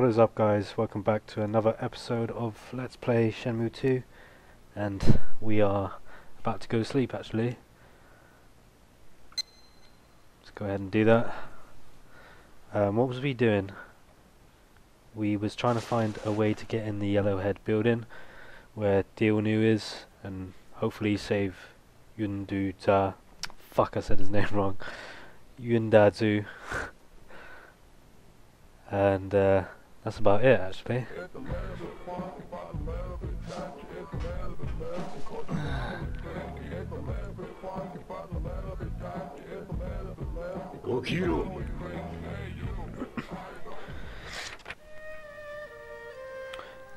What is up guys, welcome back to another episode of Let's Play Shenmue 2 and we are about to go to sleep actually. Let's go ahead and do that. Um, what was we doing? We was trying to find a way to get in the Yellowhead building where Dionu is and hopefully save Yundu Ta. Fuck I said his name wrong. Yundazu. and uh, that's about it actually.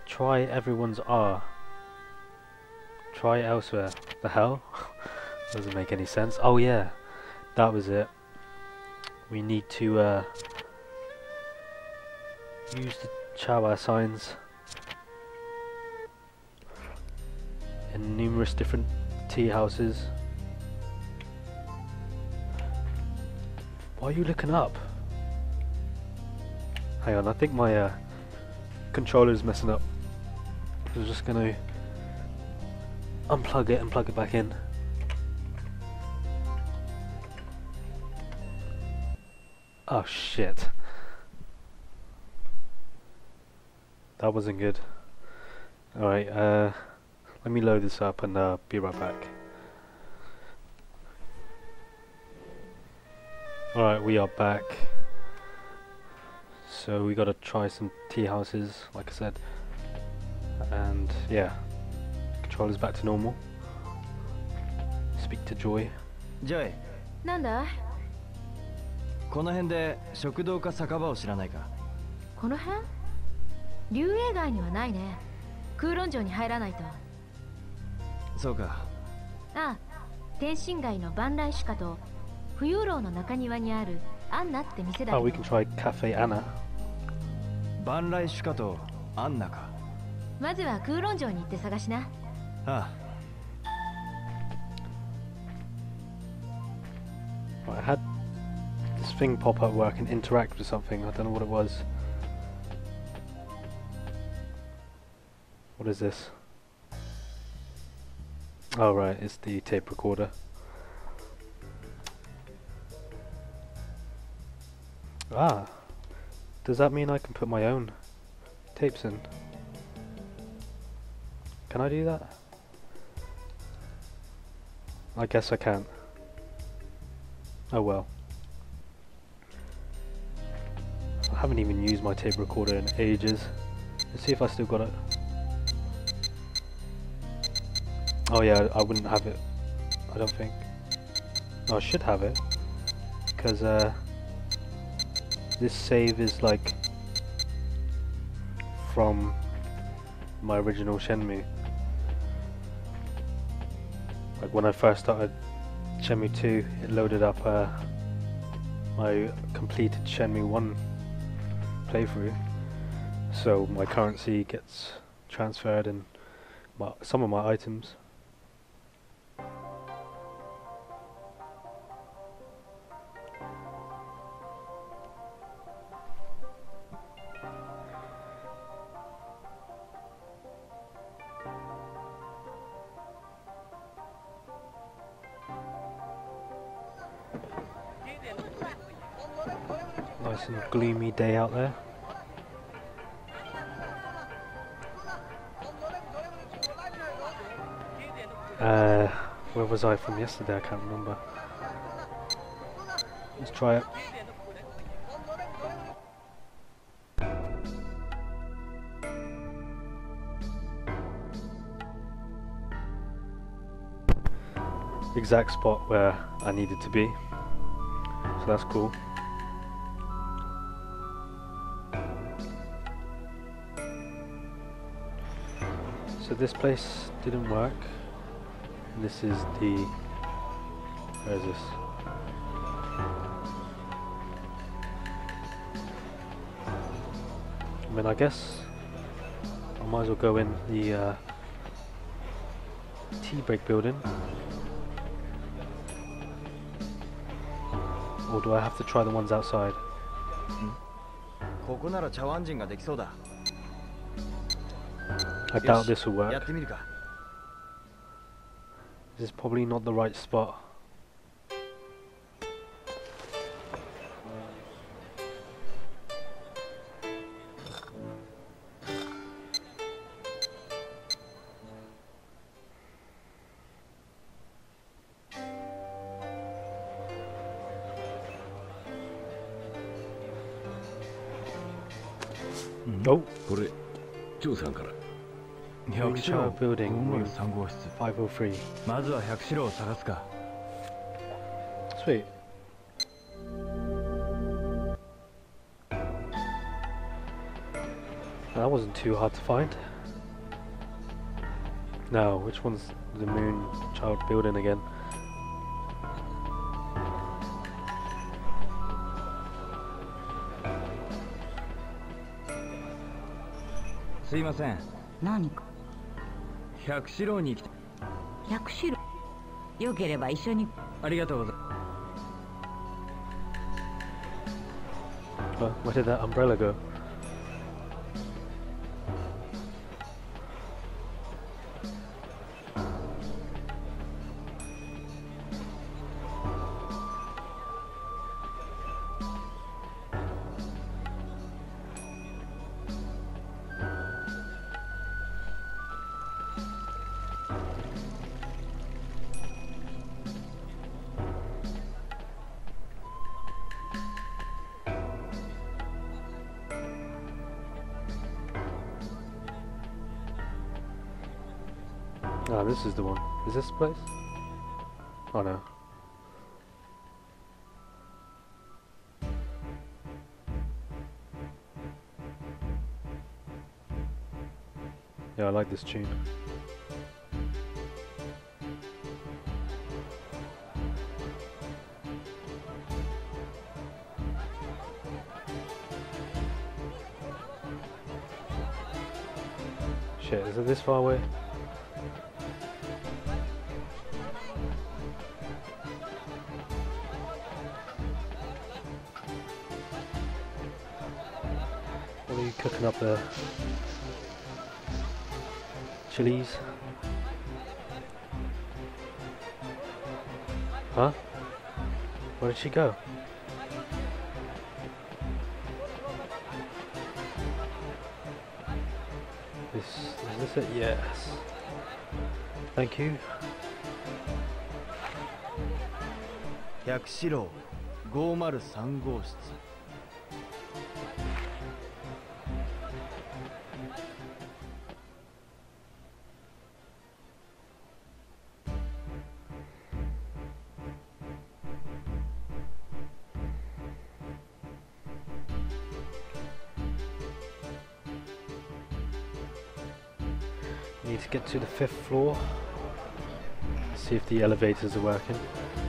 Try everyone's R. Try elsewhere. The hell? Doesn't make any sense. Oh yeah, that was it. We need to uh, use the Chawa signs in numerous different tea houses. Why are you looking up? Hang on, I think my uh, controller's messing up. I'm just gonna unplug it and plug it back in. Oh shit. That wasn't good. Alright, uh, let me load this up and uh, be right back. Alright, we are back. So we gotta try some tea houses, like I said. And yeah, controller's back to normal. Speak to Joy. ジョイなんだこの辺で食堂か酒場を知らないかこの辺 竜英街にはないね空論城に入らないとそうかああ天津街の万来酒家と浮遊楼の中庭にあるアンナって店だ Oh, け we ど can try Cafe Anna. 万来酒家とアンナかまずは空論城に行って探しなあ Right, I had this thing pop up where I can interact with something. I don't know what it was. What is this? Oh right, it's the tape recorder. Ah, does that mean I can put my own tapes in? Can I do that? I guess I can't. Oh well. I haven't even used my tape recorder in ages. Let's see if I still got it. Oh yeah, I wouldn't have it. I don't think. No, I should have it. Because uh, this save is like from my original Shenmue. Like when I first started Shenmue 2, it loaded up uh, my completed Shenmue 1 playthrough. So my currency gets transferred and my, some of my items. And gloomy day out there. Uh, where was I from yesterday? I can't remember. Let's try it. Exact spot where I needed to be. So that's cool. So this place didn't work. This is the. Where is this? I mean, I guess I might as well go in the uh, tea break building. Or do I have to try the ones outside? ここなら茶碗人ができそうだ I よ doubt し this will やっ work. てみるか This is probably not the right spot. Oh, これ張さんから 百四郎 Building 503号室503. まずは百四郎を探すか Sweet. That wasn't too hard to find. Now, which one's the Moon Child building again? すいません何か 百四郎に来た百種類よければ一緒に。ありがとうございま Uh, where did that umbrella go? Ah, this is the one. Is this the place? Oh no. Yeah, I like this tune. Shit, is it this far away? What are you cooking up there? Chilies? Huh? Where did she go? is this it? Yes. Thank you. 百四郎503号室 if the elevators are working.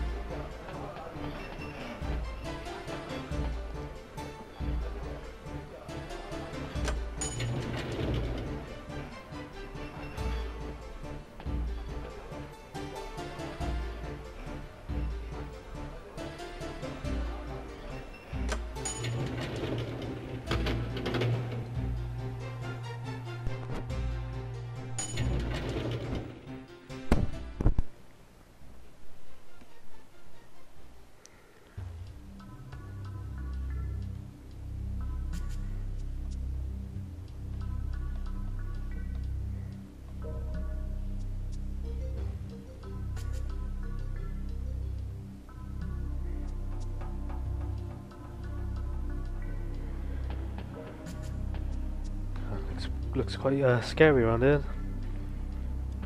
Looks, quite uh, scary around here.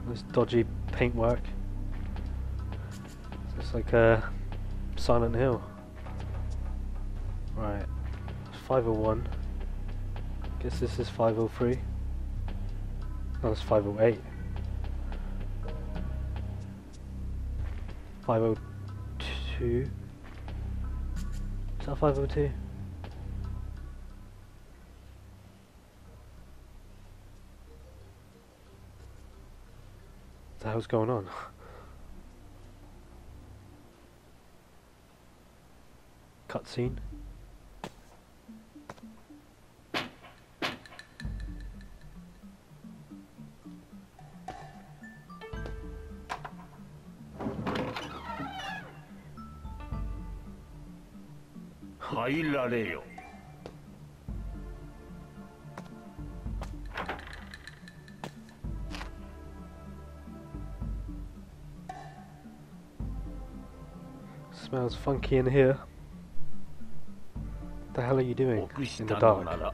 This dodgy paintwork. It's like uh, Silent Hill. Right, 501. Guess this is 503. No, it's 508. 502. Is that 502? hell's going on? Cutscene. Hail れよ Smells funky in here. The hell are you doing 臆し in the たの dark? なら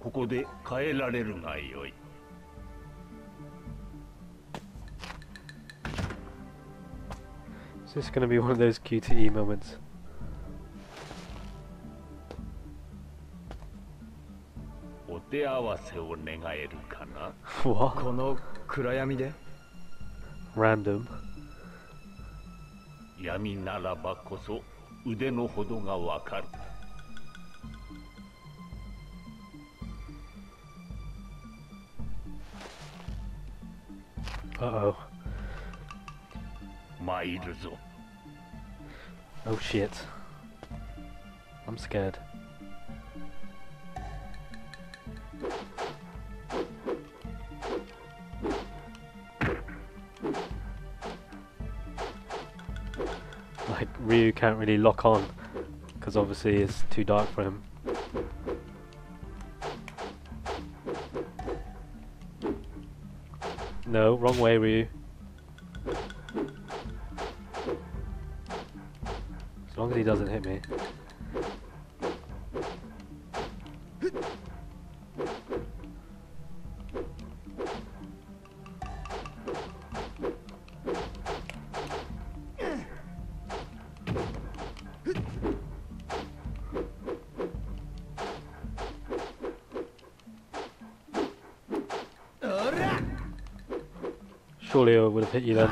ここで帰られるがよい Is this going to be one of those QTE moments? お手合わせを願えるかな what? この暗闇で Random. 闇ならばこそ腕のほどがわかる Uh oh. 参るぞ Oh shit. I'm scared. Ryo can't really lock on, because obviously it's too dark for him. No, wrong way, Ryo. As long as he doesn't hit me. Surely I would have hit you then.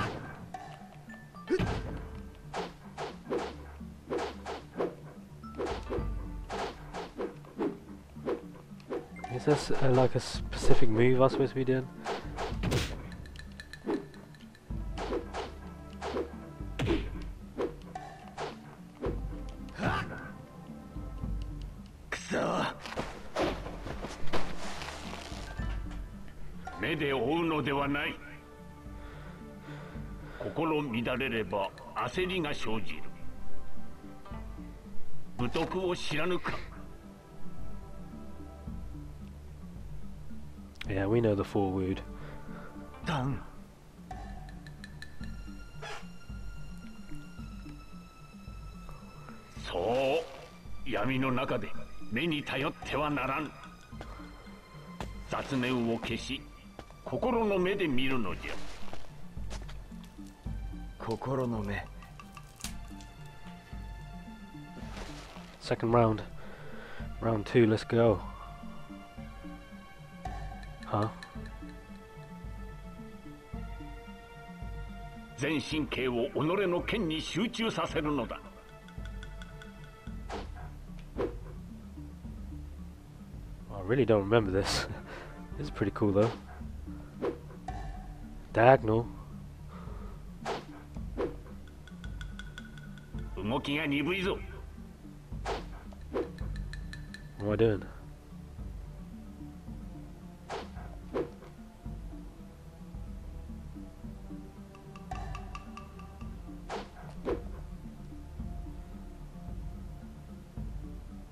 Is this uh, like a specific move I'm supposed to be doing? くそ目で追うのではない 心乱れれば焦りが生じる。武徳を知らぬか。Yeah, we know the ンそう闇の中で目に頼ってはならん。雑念を消し心の目で見るのじゃ心の目 Second round. Round two, let's go. Huh? 全神経を己の剣に集中させるのだ I really don't remember this. this is pretty cool though. Diagonal. 動きが鈍いぞ What am I doing?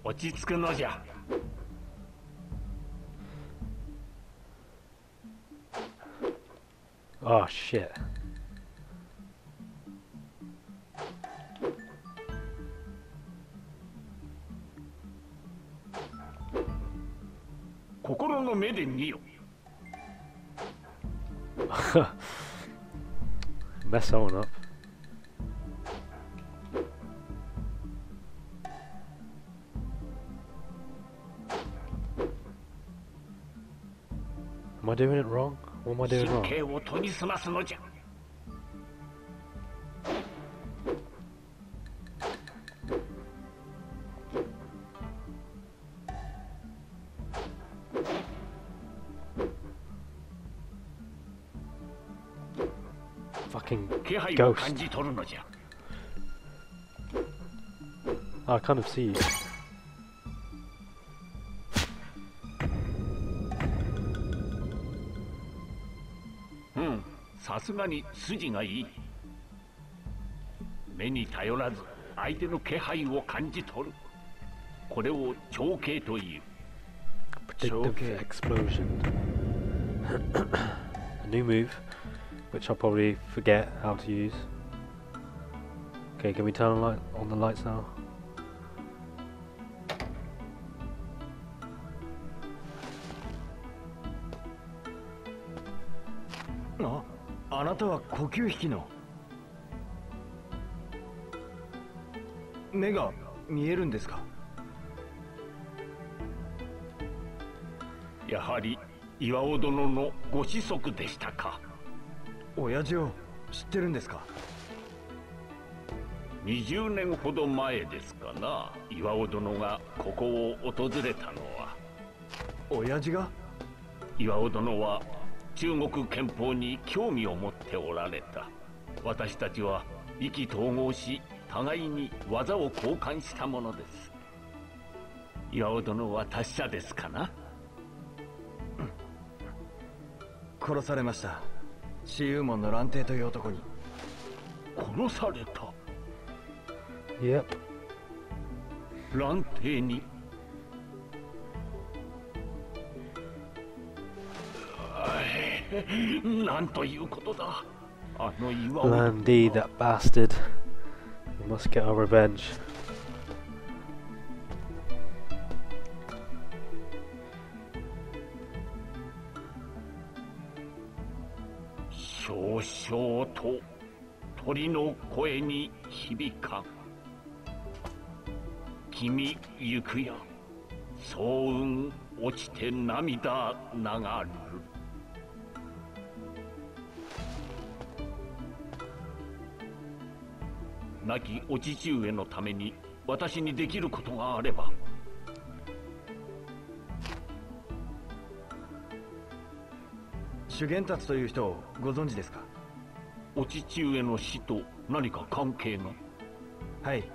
落ち着くのじゃ Oh shit. Mess that one up. Am I doing it wrong? What am I doing 神 wrong? Ghost 感じ取るのじゃ I kind of see you. うんさすがに筋がいい目に頼らず相手の気配を感じ取るこれを長径という Predictive explosion. A new move, which I'll probably forget how to use. Okay, can we turn on, light, on the lights now? ああなたは呼吸引きの目が見えるんですかやはり岩尾殿のご子息でしたか親父を知ってるんですか？20年ほど前ですかな。岩尾殿がここを訪れたのは。親父が？岩尾殿は中国憲法に興味を持っておられた。私たちは意気投合し互いに技を交換したものです。岩尾殿は達者ですかな？殺されました私有門の乱帝という男に殺された。いや。に。なんということだ。あの岩を。Bastard. 少々と鳥の声に響かん。君行くや騒雲落ちて涙流る。亡きお父上のために私にできることがあれば。修験達という人をご存知ですか？お父上の死と何か関係が？はい。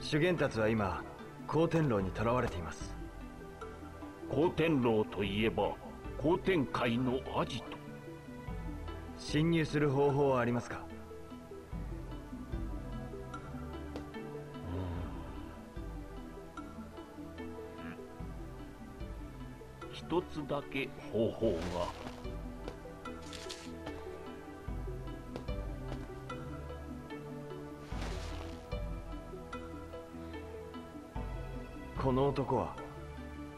修験達は今光天牢に囚われています。光天牢といえば光天界のアジト。侵入する方法はありますか？一つだけ方法がの男は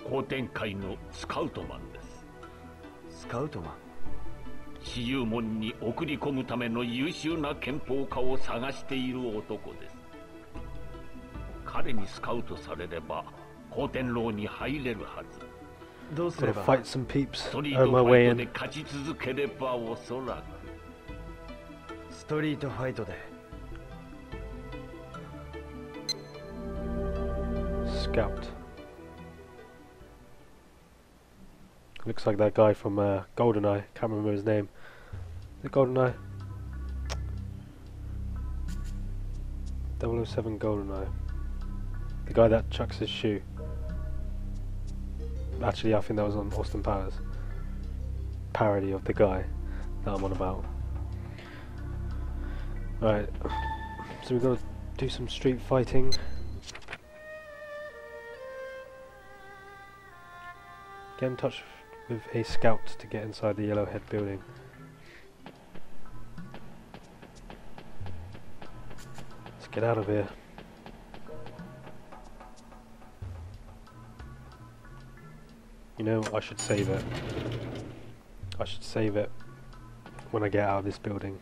光天界のスカウトマンです。スカウトマン？私有門に送り込むための優秀な憲法家を探している男です。彼にスカウトされれば光天牢に入れるはず。どうすれば？Fight some peeps ストリートファイトで.勝ち続ければおそらく。ストリートファイトで Scout. Looks like that guy from uh, GoldenEye. Can't remember his name. It GoldenEye? 007 GoldenEye. The guy that chucks his shoe. Actually, I think that was on Austin Powers. Parody of the guy that I'm on about. Right. So we've got to do some street fighting. Get in touch with a scout to get inside the Yellowhead building. Let's get out of here. You know, I should save it. I should save it when I get out of this building.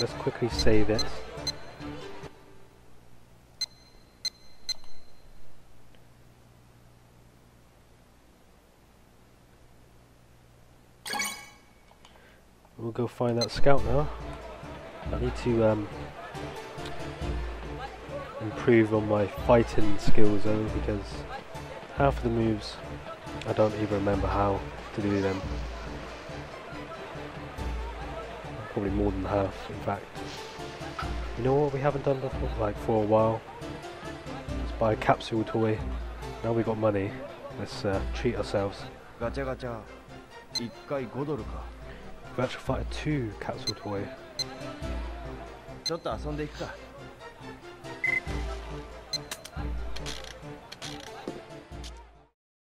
Let's quickly save it. We'll go find that scout now. I need to um, improve on my fighting skills though because half of the moves I don't even remember how to do them probably more than half, in fact. You know what we haven't done before, like for a while? Let's buy a capsule toy. Now we've got money. Let's uh, treat ourselves. Gacha gacha. 1回5ドルか。Virtua Fighter 2 capsule toy.